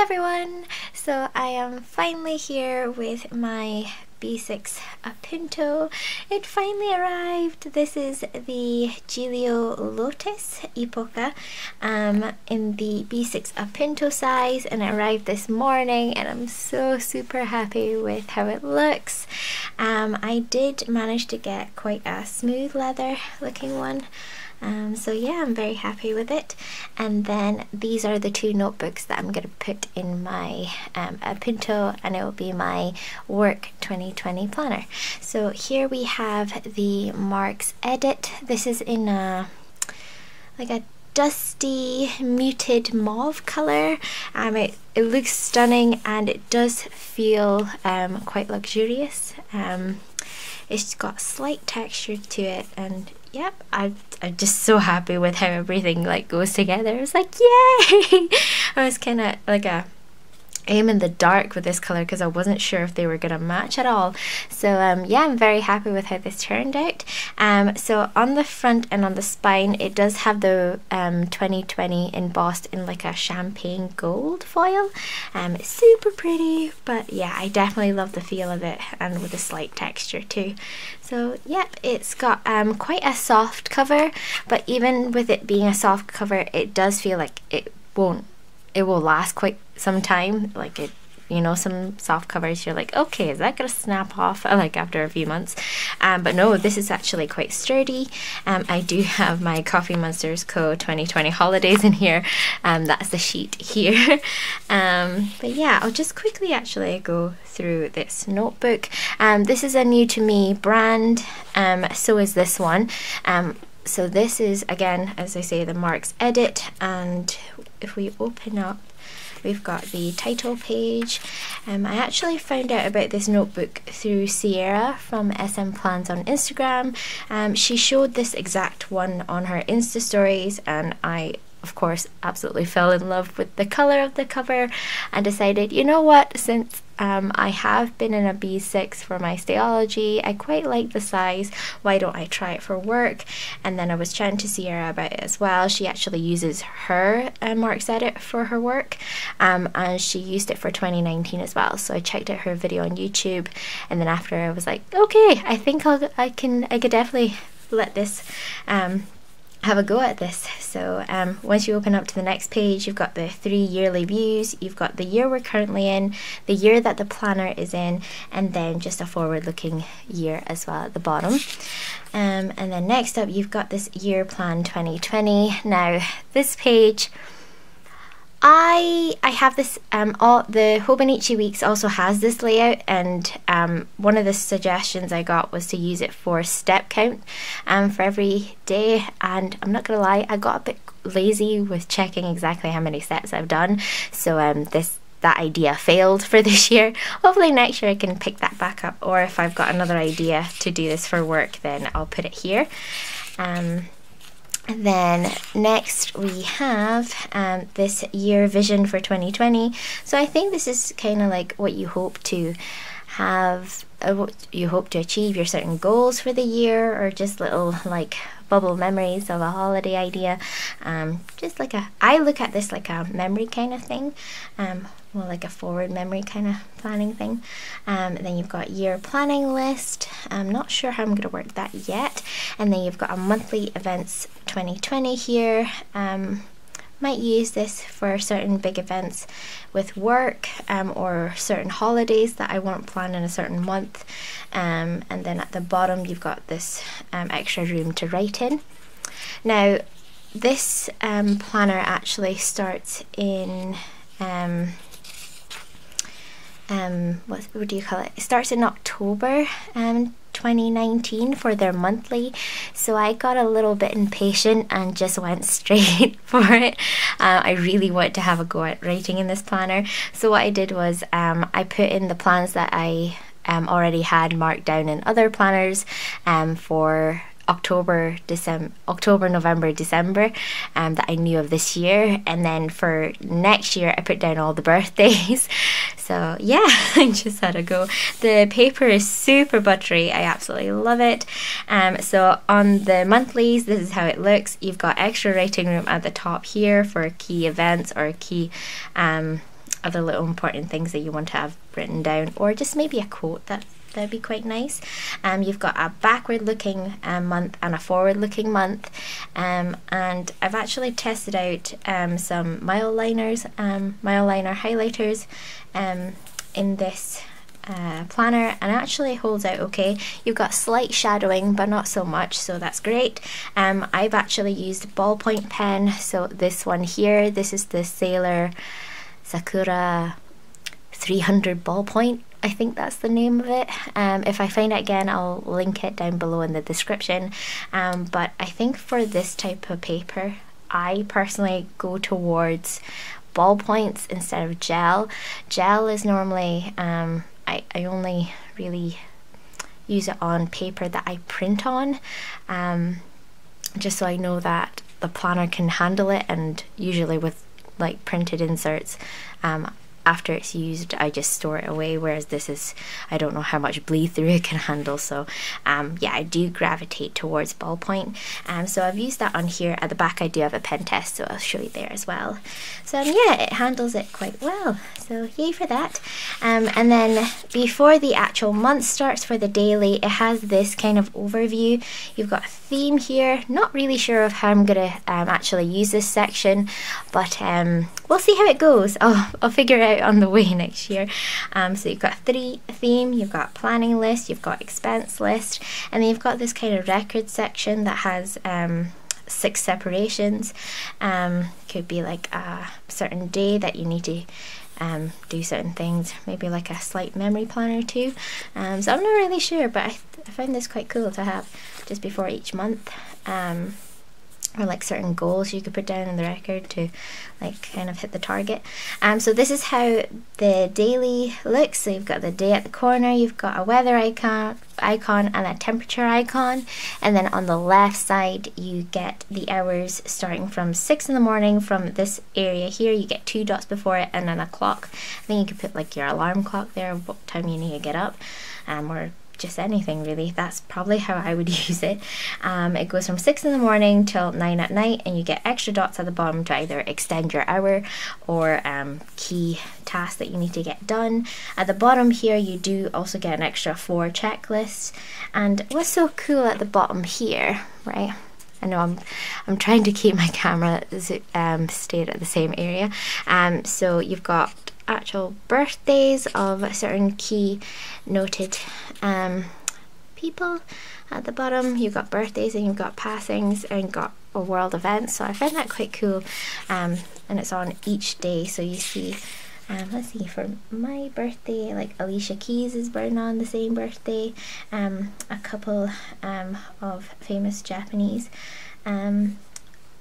everyone! So I am finally here with my B6 Appunto. It finally arrived. This is the Gillio Lotus Epoca um, in the B6 Appunto size and it arrived this morning and I'm so super happy with how it looks. Um, I did manage to get quite a smooth leather looking one. Um, so yeah, I'm very happy with it. And then these are the two notebooks that I'm going to put in my um, Appunto and it will be my work 2020 planner. So here we have the Marks Edit. This is in a like a dusty muted mauve color um, it, it looks stunning and it does feel um, quite luxurious um, it's got slight texture to it and yep I, I'm just so happy with how everything like goes together. I was like yay! I was kind of like a aim in the dark with this colour because I wasn't sure if they were going to match at all. So um, yeah, I'm very happy with how this turned out. Um, so on the front and on the spine, it does have the um, 2020 embossed in like a champagne gold foil. Um, it's super pretty, but yeah, I definitely love the feel of it and with a slight texture too. So yep, it's got um, quite a soft cover, but even with it being a soft cover, it does feel like it won't it will last quite some time. Like it, you know, some soft covers, you're like, okay, is that gonna snap off? Like after a few months, um, but no, this is actually quite sturdy. Um, I do have my Coffee Monsters Co. 2020 holidays in here. Um, that's the sheet here. um, but yeah, I'll just quickly actually go through this notebook. Um, this is a new to me brand. Um, so is this one. Um, so this is again as I say the Marks edit and if we open up we've got the title page. Um, I actually found out about this notebook through Sierra from SM Plans on Instagram. Um, she showed this exact one on her Insta stories and I of course absolutely fell in love with the color of the cover and decided you know what since um, I have been in a B6 for my Stalogy. I quite like the size. Why don't I try it for work? And then I was chatting to Sierra about it as well. She actually uses her uh, Marks Edit for her work um, and she used it for 2019 as well. So I checked out her video on YouTube and then after I was like, okay, I think I'll, I can, I could definitely let this um, have a go at this. So um, once you open up to the next page, you've got the three yearly views, you've got the year we're currently in, the year that the planner is in, and then just a forward-looking year as well at the bottom. Um, and then next up, you've got this year plan 2020. Now, this page I I have this um all the Hobonichi Weeks also has this layout and um one of the suggestions I got was to use it for step count um for every day and I'm not gonna lie I got a bit lazy with checking exactly how many steps I've done so um this that idea failed for this year. Hopefully next year I can pick that back up or if I've got another idea to do this for work then I'll put it here. Um, then next we have um, this year vision for 2020. So I think this is kind of like what you hope to have, uh, what you hope to achieve your certain goals for the year or just little like bubble memories of a holiday idea. Um, just like a, I look at this like a memory kind of thing. Um, well, like a forward memory kind of planning thing. Um, then you've got year planning list. I'm not sure how I'm going to work that yet. And then you've got a monthly events 2020 here. Um, might use this for certain big events with work um, or certain holidays that I want planned in a certain month. Um, and then at the bottom you've got this um, extra room to write in. Now this um, planner actually starts in um, what, what do you call it? It starts in October um, 2019 for their monthly so I got a little bit impatient and just went straight for it uh, I really want to have a go at writing in this planner so what I did was um, I put in the plans that I um, already had marked down in other planners um, for October, December, October, November, December um, that I knew of this year. And then for next year, I put down all the birthdays. So yeah, I just had a go. The paper is super buttery. I absolutely love it. Um, so on the monthlies, this is how it looks. You've got extra writing room at the top here for key events or key um, other little important things that you want to have written down or just maybe a quote that that'd be quite nice. Um, you've got a backward looking um, month and a forward looking month um, and I've actually tested out um, some Mildliners, um, Mildliner highlighters um, in this uh, planner and actually holds out okay. You've got slight shadowing but not so much so that's great. Um, I've actually used ballpoint pen so this one here, this is the Sailor Sakura 300 ballpoint I think that's the name of it. Um, if I find it again, I'll link it down below in the description. Um, but I think for this type of paper, I personally go towards ballpoints instead of gel. Gel is normally, um, I, I only really use it on paper that I print on, um, just so I know that the planner can handle it and usually with like printed inserts um, after it's used I just store it away whereas this is I don't know how much bleed through it can handle so um, yeah I do gravitate towards ballpoint. Um, so I've used that on here at the back. I do have a pen test so I'll show you there as well. So um, yeah it handles it quite well. So yay for that. Um, and then before the actual month starts for the daily it has this kind of overview. You've got a theme here. Not really sure of how I'm gonna um, actually use this section but um, we'll see how it goes. I'll, I'll figure out on the way next year. Um, so you've got three theme, you've got planning list, you've got expense list, and then you've got this kind of record section that has um, six separations. Um, could be like a certain day that you need to um, do certain things, maybe like a slight memory planner too. Um, so I'm not really sure, but I, I find this quite cool to have just before each month. Um, or like certain goals you could put down in the record to like kind of hit the target. Um, so this is how the daily looks. So you've got the day at the corner, you've got a weather icon, icon and a temperature icon, and then on the left side you get the hours starting from six in the morning from this area here. You get two dots before it and then a clock. I think you could put like your alarm clock there, what time you need to get up, um, or just anything really. That's probably how I would use it. Um, it goes from 6 in the morning till 9 at night and you get extra dots at the bottom to either extend your hour or um, key tasks that you need to get done. At the bottom here you do also get an extra 4 checklists and what's so cool at the bottom here, right? I know I'm I'm trying to keep my camera um, stayed at the same area. Um, so you've got actual birthdays of certain key noted um, people at the bottom. You've got birthdays and you've got passings and got a world event. So I find that quite cool. Um, and it's on each day. So you see, um, let's see, for my birthday, like Alicia Keys is born on the same birthday. Um, a couple um, of famous Japanese um,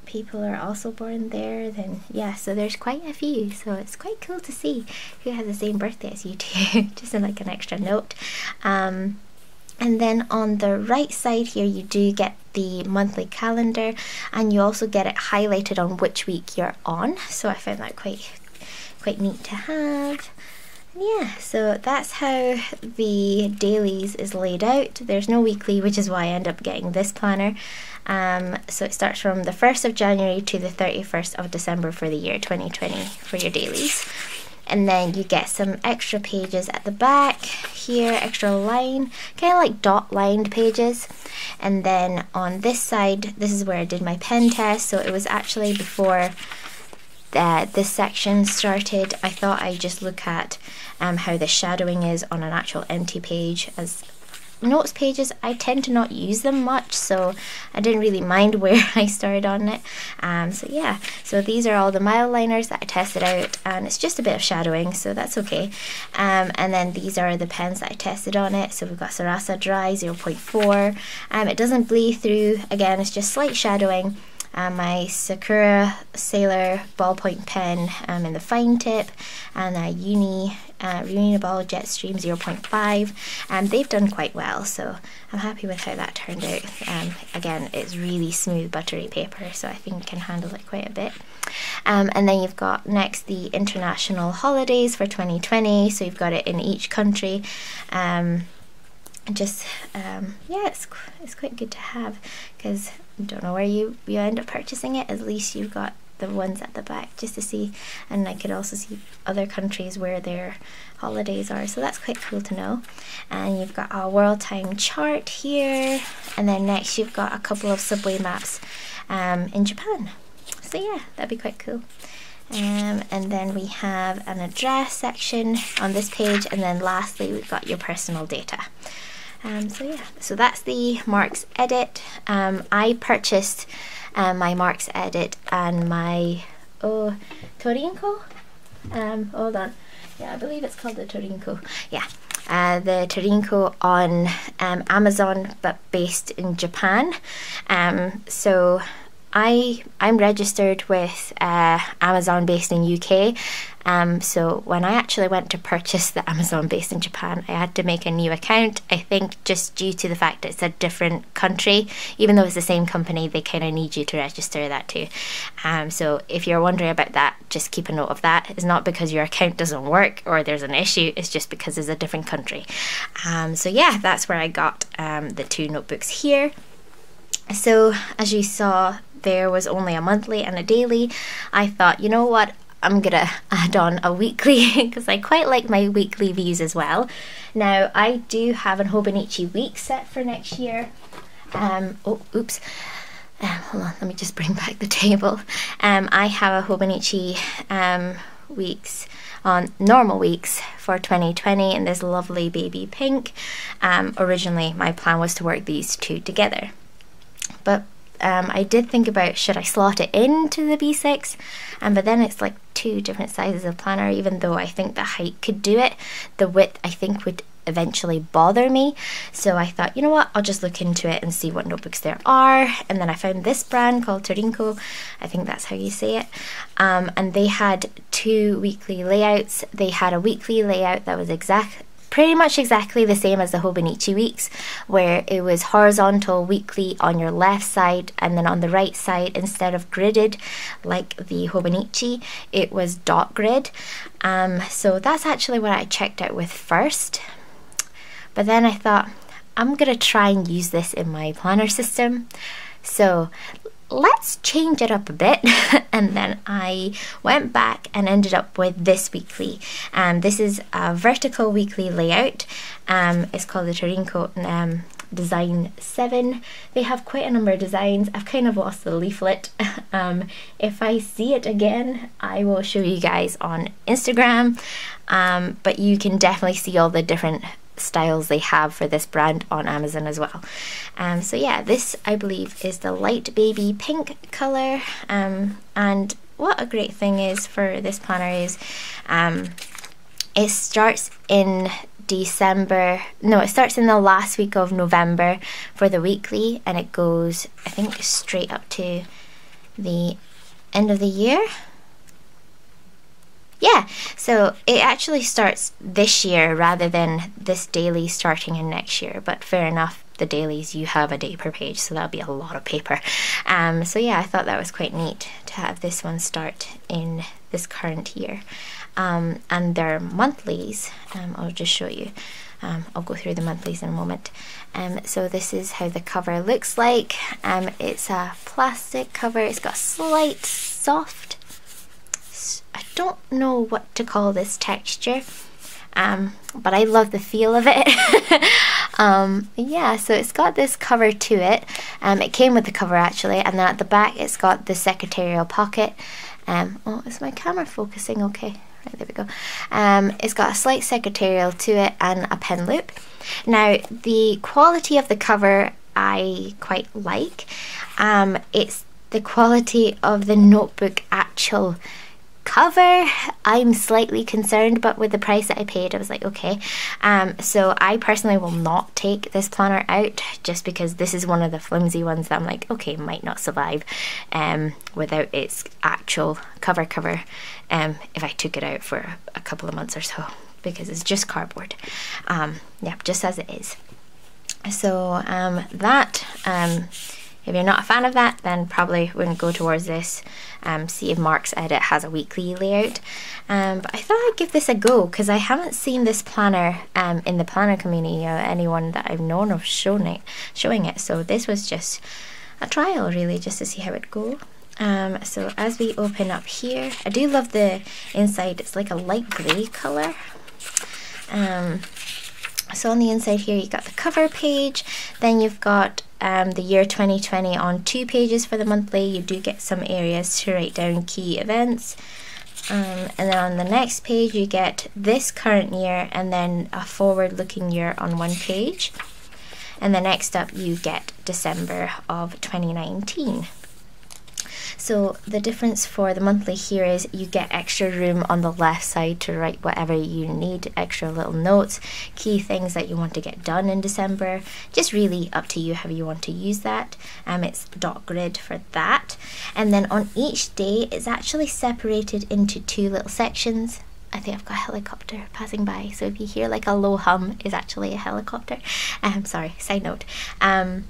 people are also born there, then yeah, so there's quite a few. So it's quite cool to see who has the same birthday as you too, just in like an extra note. Um, and then on the right side here, you do get the monthly calendar and you also get it highlighted on which week you're on. So I found that quite, quite neat to have yeah, so that's how the dailies is laid out. There's no weekly, which is why I end up getting this planner. Um, so it starts from the 1st of January to the 31st of December for the year 2020 for your dailies. And then you get some extra pages at the back here, extra line, kind of like dot lined pages. And then on this side, this is where I did my pen test. So it was actually before that this section started, I thought I'd just look at um, how the shadowing is on an actual empty page as notes pages I tend to not use them much so I didn't really mind where I started on it. Um, so yeah. So these are all the Mildliners that I tested out and it's just a bit of shadowing so that's okay. Um, and then these are the pens that I tested on it. So we've got Sarasa Dry 0.4 um, it doesn't bleed through. Again it's just slight shadowing my Sakura Sailor ballpoint pen um, in the fine tip and a Uni uh, Reuniball Jetstream 0.5 and they've done quite well so I'm happy with how that turned out. Um, again it's really smooth buttery paper so I think it can handle it quite a bit. Um, and then you've got next the international holidays for 2020 so you've got it in each country. Um, just um, yeah it's, it's quite good to have because don't know where you, you end up purchasing it, at least you've got the ones at the back just to see. And I could also see other countries where their holidays are. So that's quite cool to know. And you've got a world time chart here. And then next you've got a couple of subway maps um, in Japan. So yeah that'd be quite cool. Um, and then we have an address section on this page. And then lastly we've got your personal data um, so yeah. So that's the Marks edit. Um, I purchased um, my Marks edit and my oh Torinco um, hold on. Yeah I believe it's called the Torinco yeah. Uh, the Torinco on um, Amazon but based in Japan. Um, so I I'm registered with uh, Amazon based in UK. Um, so when I actually went to purchase the Amazon based in Japan, I had to make a new account. I think just due to the fact it's a different country, even though it's the same company, they kind of need you to register that too. Um, so if you're wondering about that, just keep a note of that. It's not because your account doesn't work or there's an issue. It's just because it's a different country. Um, so yeah, that's where I got um, the two notebooks here. So as you saw, there was only a monthly and a daily, I thought, you know what, I'm gonna add on a weekly because I quite like my weekly views as well. Now I do have an Hobonichi week set for next year. Um, oh, oops. Um, hold on, let me just bring back the table. Um, I have a Hobonichi um, weeks on normal weeks for 2020 in this lovely baby pink. Um, originally, my plan was to work these two together. But um, I did think about should I slot it into the B6 um, but then it's like two different sizes of planner even though I think the height could do it the width I think would eventually bother me. So I thought you know what I'll just look into it and see what notebooks there are. And then I found this brand called Torinco I think that's how you say it. Um, and they had two weekly layouts. They had a weekly layout that was exact pretty much exactly the same as the Hobonichi weeks, where it was horizontal weekly on your left side and then on the right side, instead of gridded like the Hobonichi, it was dot grid. Um, so that's actually what I checked out with first. But then I thought, I'm going to try and use this in my planner system. So let's change it up a bit. And then I went back and ended up with this weekly. And um, this is a vertical weekly layout. Um, it's called the Torinco um, design 7 they have quite a number of designs. I've kind of lost the leaflet. Um, if I see it again I will show you guys on Instagram. Um, but you can definitely see all the different styles they have for this brand on Amazon as well. Um, so yeah, this I believe is the light baby pink colour um, and what a great thing is for this planner is um, it starts in December, no, it starts in the last week of November for the weekly and it goes, I think, straight up to the end of the year. Yeah, so it actually starts this year rather than this daily starting in next year, but fair enough, the dailies you have a day per page, so that'll be a lot of paper. Um, so yeah, I thought that was quite neat to have this one start in this current year. Um, and their monthlies, um, I'll just show you. Um, I'll go through the monthlies in a moment. Um, so this is how the cover looks like. Um, it's a plastic cover. It's got slight soft I don't know what to call this texture, um, but I love the feel of it. um, yeah, so it's got this cover to it. Um, it came with the cover actually, and then at the back it's got the secretarial pocket. Um, oh, is my camera focusing okay? Right, there we go. Um, it's got a slight secretarial to it and a pen loop. Now, the quality of the cover I quite like. Um, it's the quality of the notebook actual cover, I'm slightly concerned, but with the price that I paid, I was like, okay. Um, so I personally will not take this planner out just because this is one of the flimsy ones that I'm like, okay, might not survive um, without its actual cover cover um, if I took it out for a couple of months or so because it's just cardboard. Um, yeah, just as it is. So um, that um, if you're not a fan of that, then probably wouldn't go towards this. Um, see if Marks Edit has a weekly layout. Um, but I thought I'd give this a go because I haven't seen this planner um, in the planner community or anyone that I've known of showing it, showing it. So this was just a trial really just to see how it go. Um, so as we open up here, I do love the inside. It's like a light grey colour. Um, so on the inside here, you've got the cover page. Then you've got um, the year 2020 on two pages for the monthly. You do get some areas to write down key events. Um, and then on the next page, you get this current year and then a forward looking year on one page. And the next up, you get December of 2019. So the difference for the monthly here is you get extra room on the left side to write whatever you need, extra little notes, key things that you want to get done in December. Just really up to you how you want to use that. Um, it's dot grid for that. And then on each day, it's actually separated into two little sections. I think I've got a helicopter passing by. So if you hear like a low hum, is actually a helicopter. I'm um, sorry, side note. Um,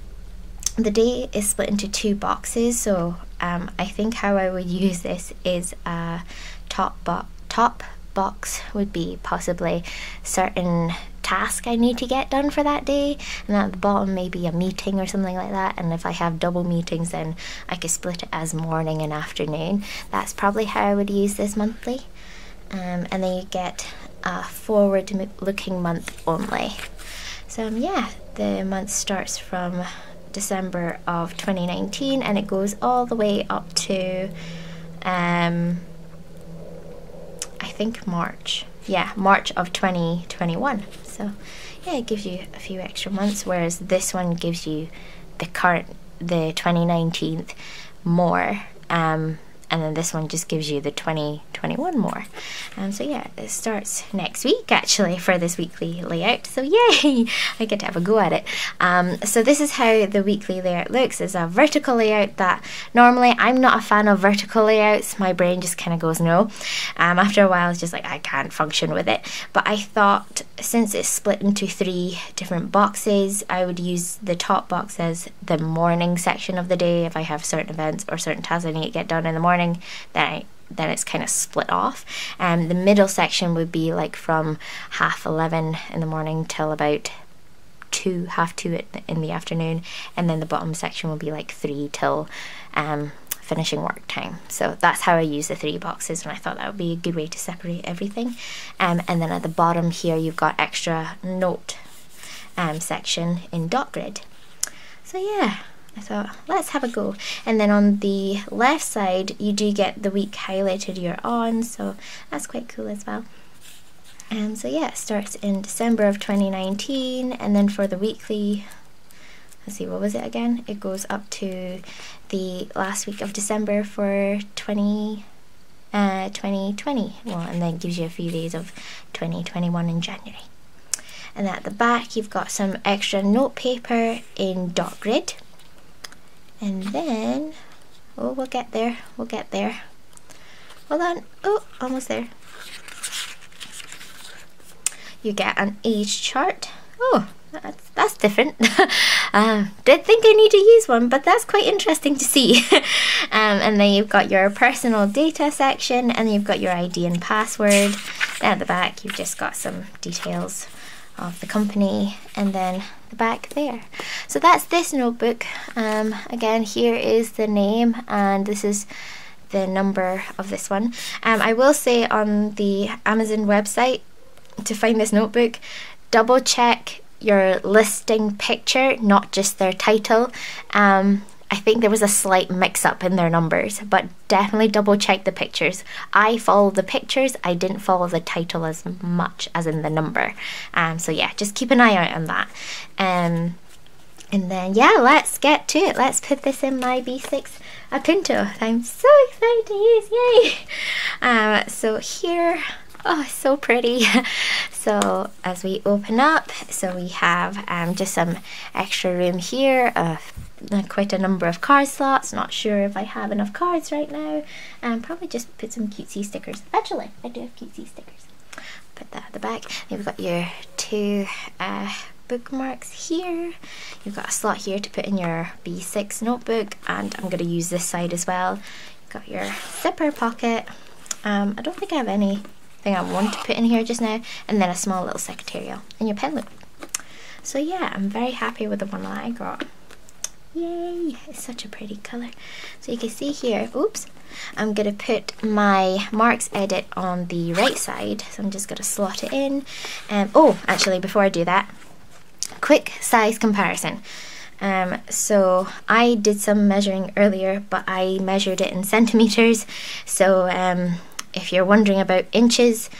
the day is split into two boxes so um, I think how I would use this is a top, bo top box would be possibly certain task I need to get done for that day. And at the bottom maybe a meeting or something like that. And if I have double meetings then I could split it as morning and afternoon. That's probably how I would use this monthly. Um, and then you get a forward looking month only. So um, yeah the month starts from December of 2019 and it goes all the way up to um, I think March. Yeah March of 2021 so yeah it gives you a few extra months whereas this one gives you the current the 2019 more um, and then this one just gives you the 2021 more. Um, so yeah, it starts next week actually for this weekly layout. So yay, I get to have a go at it. Um, so this is how the weekly layout looks. It's a vertical layout that normally I'm not a fan of vertical layouts. My brain just kind of goes no. Um, after a while, it's just like I can't function with it. But I thought since it's split into three different boxes, I would use the top box as the morning section of the day if I have certain events or certain tasks I need to get done in the morning morning, then I then it's kind of split off. And um, the middle section would be like from half 11 in the morning till about two, half two in the afternoon. And then the bottom section will be like three till um, finishing work time. So that's how I use the three boxes and I thought that would be a good way to separate everything. Um, and then at the bottom here you've got extra note um, section in dot grid. So yeah, I thought, let's have a go. And then on the left side, you do get the week highlighted you're on, so that's quite cool as well. And so yeah, it starts in December of 2019, and then for the weekly, let's see, what was it again? It goes up to the last week of December for 20, uh, 2020. Well, and then gives you a few days of 2021 in January. And at the back, you've got some extra note paper in dot grid and then, oh, we'll get there, we'll get there. Hold on, oh, almost there. You get an age chart. Oh, that's, that's different. uh, did think I need to use one, but that's quite interesting to see. um, and then you've got your personal data section, and you've got your ID and password. At the back, you've just got some details of the company and then the back there. So that's this notebook. Um, again, here is the name and this is the number of this one. Um, I will say on the Amazon website to find this notebook, double check your listing picture, not just their title. Um, I think there was a slight mix up in their numbers, but definitely double check the pictures. I follow the pictures, I didn't follow the title as much as in the number. Um, so yeah, just keep an eye out on that. Um, and then yeah, let's get to it. Let's put this in my B6 Appunto. I'm so excited to use, yay! Um, so here, oh, so pretty. so as we open up, so we have um, just some extra room here of quite a number of card slots. Not sure if I have enough cards right now. Um, probably just put some cutesy stickers. Actually, I do have cutesy stickers. Put that at the back. Then You've got your two uh, bookmarks here. You've got a slot here to put in your B6 notebook, and I'm going to use this side as well. You've got your zipper pocket. Um, I don't think I have anything I want to put in here just now, and then a small little secretarial and your pen loop. So yeah, I'm very happy with the one that I got. Yay! It's such a pretty color. So you can see here, oops, I'm going to put my marks edit on the right side. So I'm just going to slot it in. Um, oh, actually, before I do that, quick size comparison. Um, so I did some measuring earlier, but I measured it in centimeters. So um, if you're wondering about inches,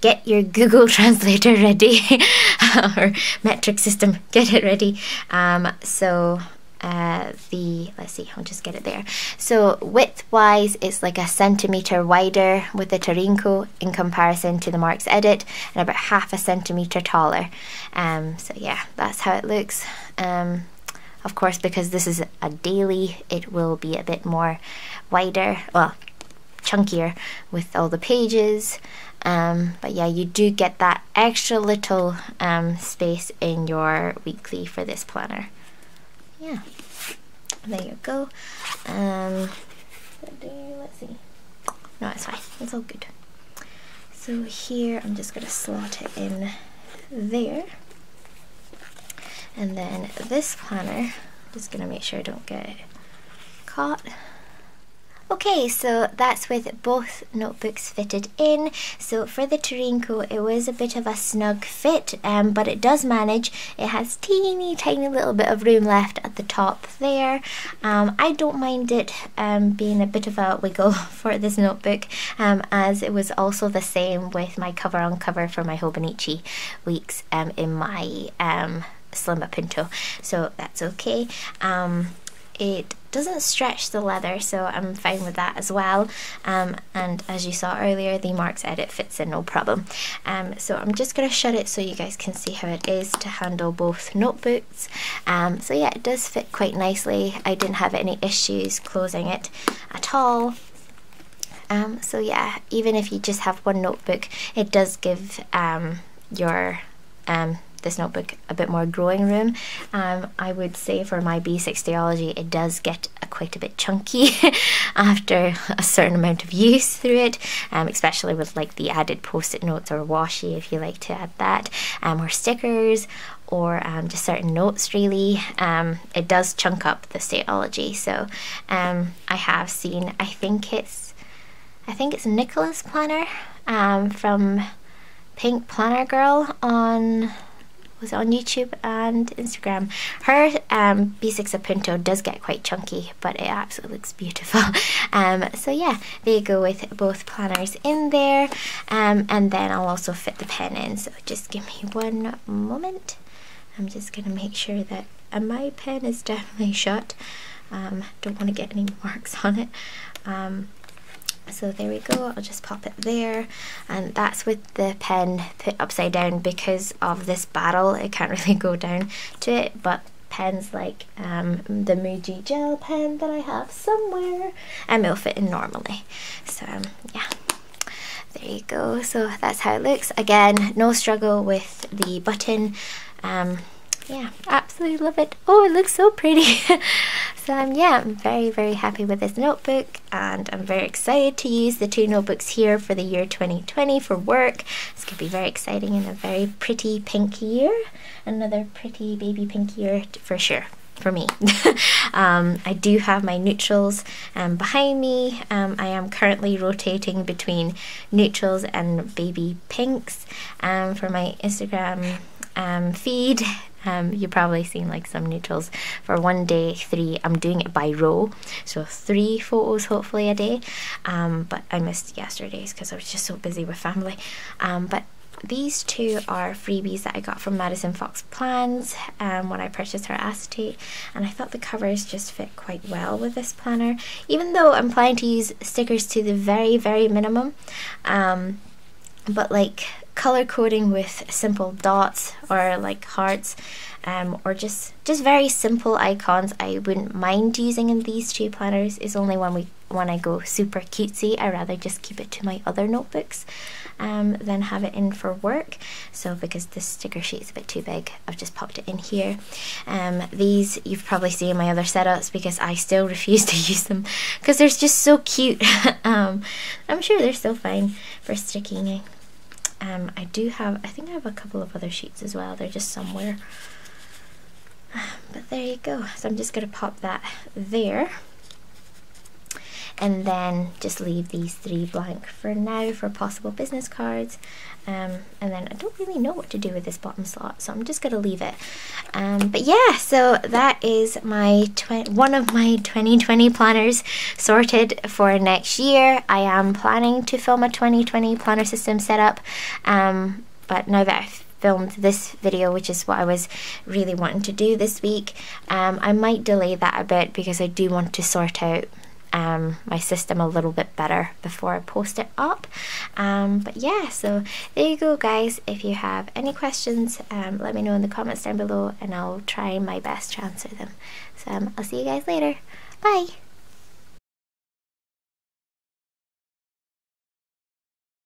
get your Google Translator ready or metric system, get it ready. Um, so uh, the, let's see, I'll just get it there. So width wise, it's like a centimetre wider with the Torinco in comparison to the Marks Edit and about half a centimetre taller. Um, so yeah, that's how it looks. Um, of course, because this is a daily, it will be a bit more wider, well, chunkier with all the pages. Um, but yeah, you do get that extra little um, space in your weekly for this planner yeah. There you go. Um let's see. No it's fine. It's all good. So here I'm just gonna slot it in there. And then this planner just gonna make sure I don't get caught Okay, so that's with both notebooks fitted in. So for the Torinco, it was a bit of a snug fit, um, but it does manage. It has teeny tiny little bit of room left at the top there. Um, I don't mind it um, being a bit of a wiggle for this notebook, um, as it was also the same with my cover on cover for my Hobonichi weeks um, in my um, Slim Appunto. So that's okay. it doesn't stretch the leather so I'm fine with that as well. Um, and as you saw earlier the marks edit fits in no problem. Um, so I'm just going to shut it so you guys can see how it is to handle both notebooks. Um, so yeah it does fit quite nicely. I didn't have any issues closing it at all. Um, so yeah even if you just have one notebook it does give um, your um, this notebook a bit more growing room. Um, I would say for my B6 Stalogy it does get a, quite a bit chunky after a certain amount of use through it, um, especially with like the added post-it notes or washi if you like to add that, um, or stickers or um, just certain notes really. Um, it does chunk up the Stalogy so um, I have seen, I think it's, I think it's Nicola's planner um, from Pink Planner Girl on was on YouTube and Instagram. Her um, B6 Appunto does get quite chunky, but it absolutely looks beautiful. Um, so yeah, they go with both planners in there. Um, and then I'll also fit the pen in. So just give me one moment. I'm just going to make sure that my pen is definitely shut. Um, don't want to get any marks on it. Um, so there we go i'll just pop it there. And that's with the pen put upside down because of this barrel it can't really go down to it. But pens like um, the Muji gel pen that I have somewhere and it'll fit in normally. So um, yeah there you go. So that's how it looks. Again no struggle with the button. Um, yeah, absolutely love it. Oh, it looks so pretty. so um, yeah, I'm very, very happy with this notebook and I'm very excited to use the two notebooks here for the year 2020 for work. It's going to be very exciting and a very pretty pink year. Another pretty baby pink year for sure for me. um, I do have my neutrals um, behind me. Um, I am currently rotating between neutrals and baby pinks um, for my Instagram um, feed um, you've probably seen like some neutrals for one day, three. I'm doing it by row, so three photos hopefully a day. Um, but I missed yesterday's because I was just so busy with family. Um, but these two are freebies that I got from Madison Fox Plans um, when I purchased her acetate and I thought the covers just fit quite well with this planner even though I'm planning to use stickers to the very very minimum um, but like color coding with simple dots or like hearts um, or just just very simple icons. I wouldn't mind using in these two planners. Is only when we when I go super cutesy I rather just keep it to my other notebooks um, than have it in for work. So because this sticker sheet is a bit too big I've just popped it in here. Um, these you've probably seen in my other setups because I still refuse to use them because they're just so cute. Um, I'm sure they're still fine for sticking um, I do have, I think I have a couple of other sheets as well. They're just somewhere. but there you go so I'm just going to pop that there and then just leave these three blank for now for possible business cards. Um, and then I don't really know what to do with this bottom slot so I'm just going to leave it. Um, but yeah so that is my one of my 2020 planners sorted for next year. I am planning to film a 2020 planner system setup um, but now that I've filmed this video which is what I was really wanting to do this week um, I might delay that a bit because I do want to sort out um, my system a little bit better before I post it up. Um, but yeah, so there you go guys. If you have any questions, um, let me know in the comments down below and I'll try my best to answer them. So um, I'll see you guys later. Bye!